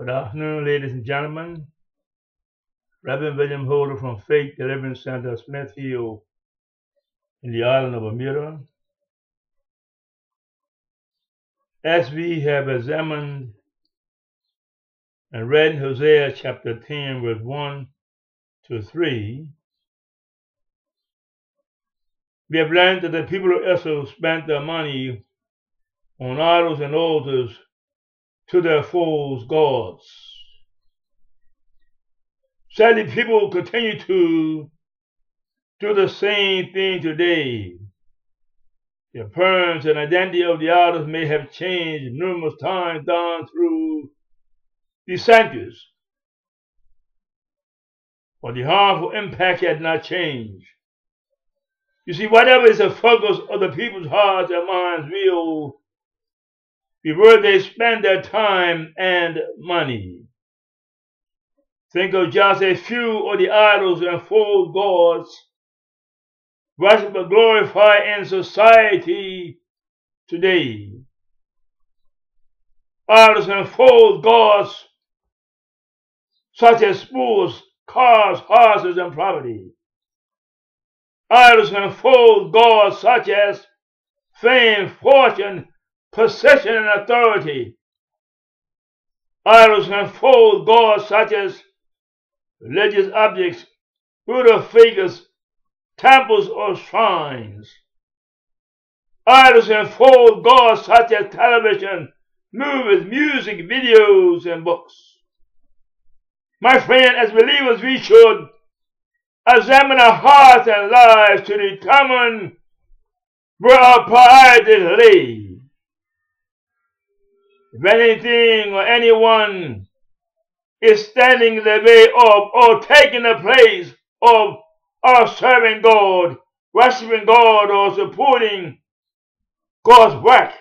Good afternoon, ladies and gentlemen. Reverend William Holdipp from Faith Deliverance Center, Smith Hill, in the island of Bermuda. As we have examined and read Hosea chapter 10, verse 1 to 3, we have learned that the people of Israel spent their money on idols and altars to their foes' gods. Sadly, people continue to do the same thing today. The appearance and identity of the idols may have changed numerous times down through the centuries, but the harmful impact has not changed. You see, whatever is the focus of the people's hearts and minds will be where they spend their time and money. Think of just a few of the idols and false gods worshipped and glorified in society today. Idols and false gods such as sports, cars, horses, and property. Idols and false gods such as fame, fortune, position, and authority. Idols and false gods such as religious objects, Buddha figures, temples, or shrines. Idols and false gods such as television, movies, music, videos, and books. My friend, as believers, we should examine our hearts and lives to determine where our priorities lay. If anything or anyone is standing in the way of or taking the place of our serving God, worshiping God, or supporting God's work,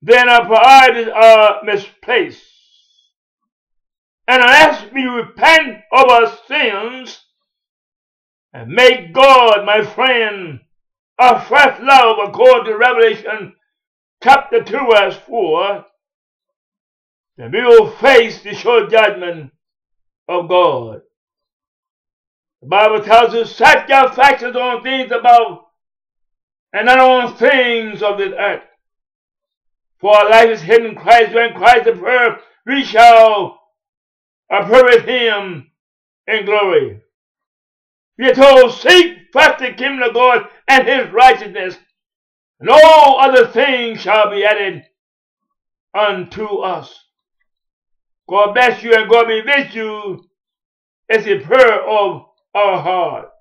then our priorities are misplaced. And unless we repent of our sins and make God, my friend, our first love according to Revelation chapter 2 verse 4, then we will face the sure judgment of God. The Bible tells us, set your affections on things above and not on things of this earth. For our life is hidden in Christ, when Christ appears, we shall appear with him in glory. We are told, seek first the kingdom of God and his righteousness, all other things shall be added unto us. God bless you and God be with you is a prayer of our heart.